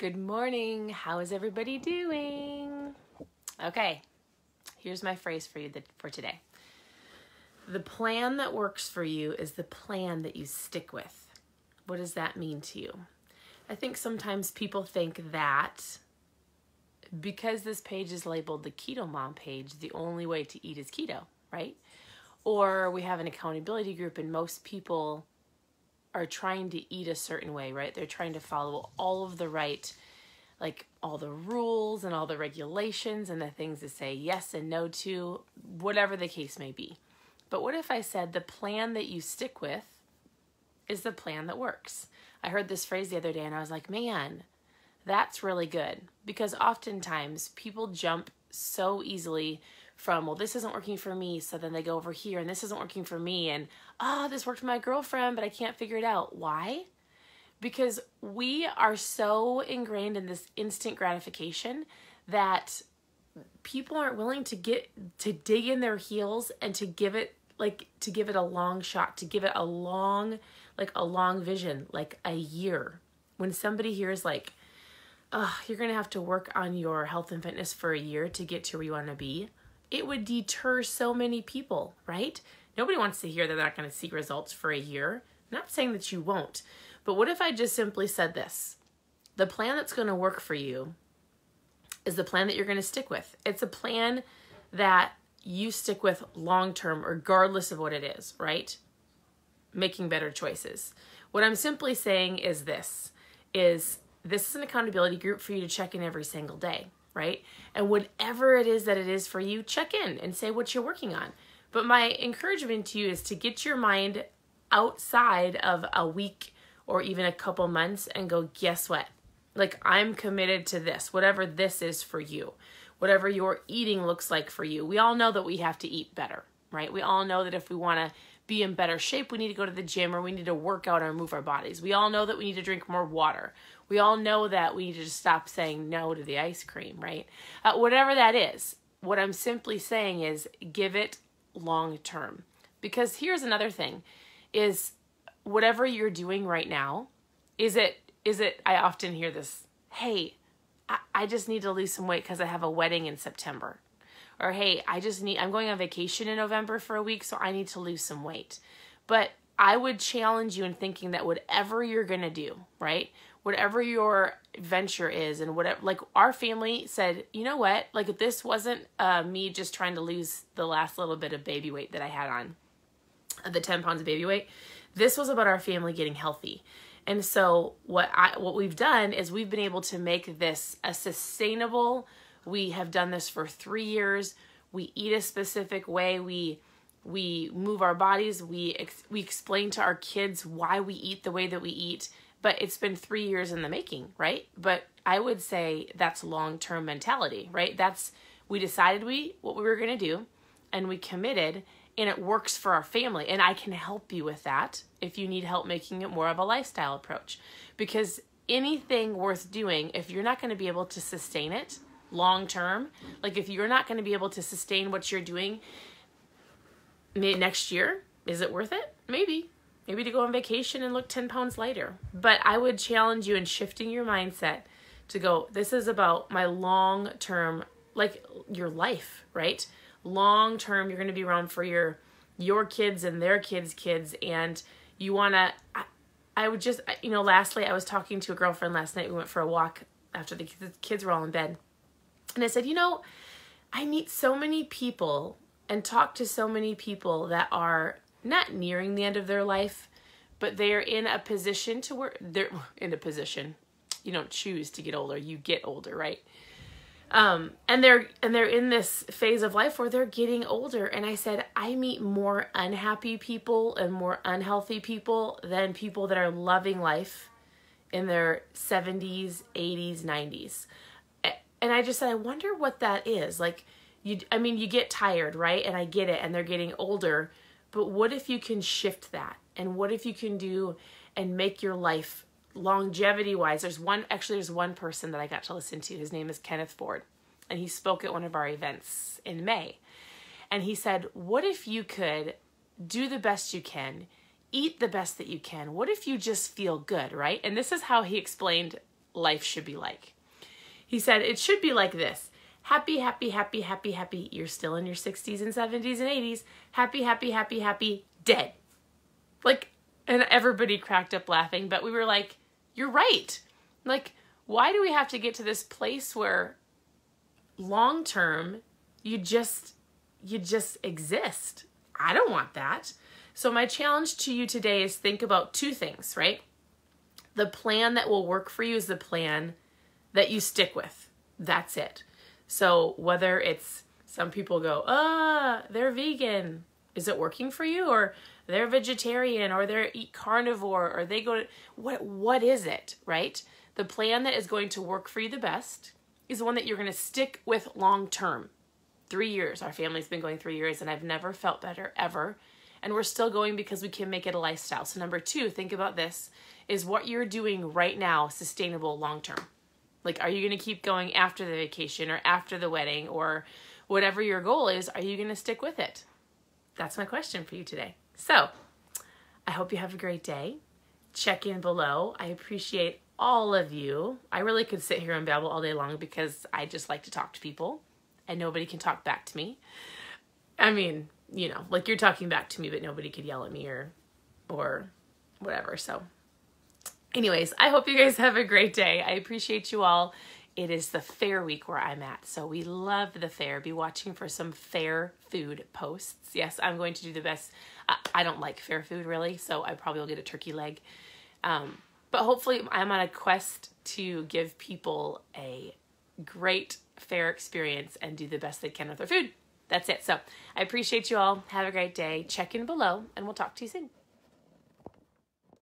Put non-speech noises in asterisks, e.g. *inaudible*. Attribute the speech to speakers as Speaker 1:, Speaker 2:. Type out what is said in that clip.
Speaker 1: Good morning. How is everybody doing? Okay, here's my phrase for you for today. The plan that works for you is the plan that you stick with. What does that mean to you? I think sometimes people think that because this page is labeled the Keto Mom page, the only way to eat is keto, right? Or we have an accountability group and most people are trying to eat a certain way, right? They're trying to follow all of the right, like all the rules and all the regulations and the things to say yes and no to, whatever the case may be. But what if I said the plan that you stick with is the plan that works? I heard this phrase the other day and I was like, man, that's really good. Because oftentimes people jump so easily from, well, this isn't working for me. So then they go over here and this isn't working for me. And, ah, oh, this worked for my girlfriend, but I can't figure it out. Why? Because we are so ingrained in this instant gratification that people aren't willing to get to dig in their heels and to give it like to give it a long shot to give it a long like a long vision like a year when somebody hears like oh you're gonna have to work on your health and fitness for a year to get to where you want to be it would deter so many people, right? Nobody wants to hear that they're not going to see results for a year. I'm not saying that you won't, but what if I just simply said this? The plan that's going to work for you is the plan that you're going to stick with. It's a plan that you stick with long term, regardless of what it is, right? Making better choices. What I'm simply saying is this is this is an accountability group for you to check in every single day right? And whatever it is that it is for you, check in and say what you're working on. But my encouragement to you is to get your mind outside of a week or even a couple months and go, guess what? Like, I'm committed to this, whatever this is for you, whatever your eating looks like for you. We all know that we have to eat better, right? We all know that if we want to be in better shape, we need to go to the gym or we need to work out or move our bodies. We all know that we need to drink more water we all know that we need to stop saying no to the ice cream, right? Uh, whatever that is, what I'm simply saying is give it long term. Because here's another thing is whatever you're doing right now, is it is it I often hear this, hey, I, I just need to lose some weight because I have a wedding in September. Or hey, I just need I'm going on vacation in November for a week, so I need to lose some weight. But I would challenge you in thinking that whatever you're gonna do, right? whatever your venture is and whatever like our family said you know what like this wasn't uh, me just trying to lose the last little bit of baby weight that i had on the 10 pounds of baby weight this was about our family getting healthy and so what i what we've done is we've been able to make this a sustainable we have done this for three years we eat a specific way we we move our bodies we ex- we explain to our kids why we eat the way that we eat but it's been three years in the making, right? But I would say that's long term mentality, right? That's we decided we what we were going to do, and we committed, and it works for our family. And I can help you with that if you need help making it more of a lifestyle approach, because anything worth doing, if you're not going to be able to sustain it long term, like if you're not going to be able to sustain what you're doing next year, is it worth it? Maybe maybe to go on vacation and look 10 pounds lighter. But I would challenge you in shifting your mindset to go, this is about my long term, like your life, right? Long term, you're going to be around for your your kids and their kids' kids, and you want to. I, I would just, you know, lastly, I was talking to a girlfriend last night. We went for a walk after the kids were all in bed. And I said, you know, I meet so many people and talk to so many people that are not nearing the end of their life, but they are in a position to where they're *laughs* in a position. You don't choose to get older, you get older, right? Um, and they're and they're in this phase of life where they're getting older and i said i meet more unhappy people and more unhealthy people than people that are loving life in their 70s 80s 90s and i just said i wonder what that is like you i mean you get tired right and i get it and they're getting older but what if you can shift that? And what if you can do and make your life longevity wise? There's one, actually, there's one person that I got to listen to. His name is Kenneth Ford. And he spoke at one of our events in May. And he said, What if you could do the best you can, eat the best that you can? What if you just feel good, right? And this is how he explained life should be like. He said it should be like this happy, happy, happy, happy, happy. You're still in your 60s and 70s and 80s. Happy, happy, happy, happy, dead. Like, and everybody cracked up laughing, but we were like, you're right. Like, why do we have to get to this place where long term you just you just exist? I don't want that. So my challenge to you today is think about two things, right? The plan that will work for you is the plan that you stick with. That's it. So whether it's some people go, ah, they're vegan. Is it working for you? Or they're vegetarian or they're eat carnivore or they go to what what is it, right? The plan that is going to work for you the best is the one that you're going to stick with long term. 3 years. Our family's been going 3 years and I've never felt better ever. And we're still going because we can make it a lifestyle. So number 2, think about this is what you're doing right now sustainable long term. Like, are you going to keep going after the vacation or after the wedding or whatever your goal is? Are you going to stick with it? That's my question for you today. So, I hope you have a great day. Check in below. I appreciate all of you. I really could sit here and babble all day long because I just like to talk to people and nobody can talk back to me. I mean, you know, like you're talking back to me, but nobody could yell at me or, or whatever. So, anyways, I hope you guys have a great day. I appreciate you all. It is the fair week where I'm at, so we love the fair. Be watching for some fair food posts. Yes, I'm going to do the best. I, I don't like fair food really, so I probably will get a turkey leg. Um, but hopefully, I'm on a quest to give people a great fair experience and do the best they can with their food. That's it. So I appreciate you all. Have a great day. Check in below, and we'll talk to you soon.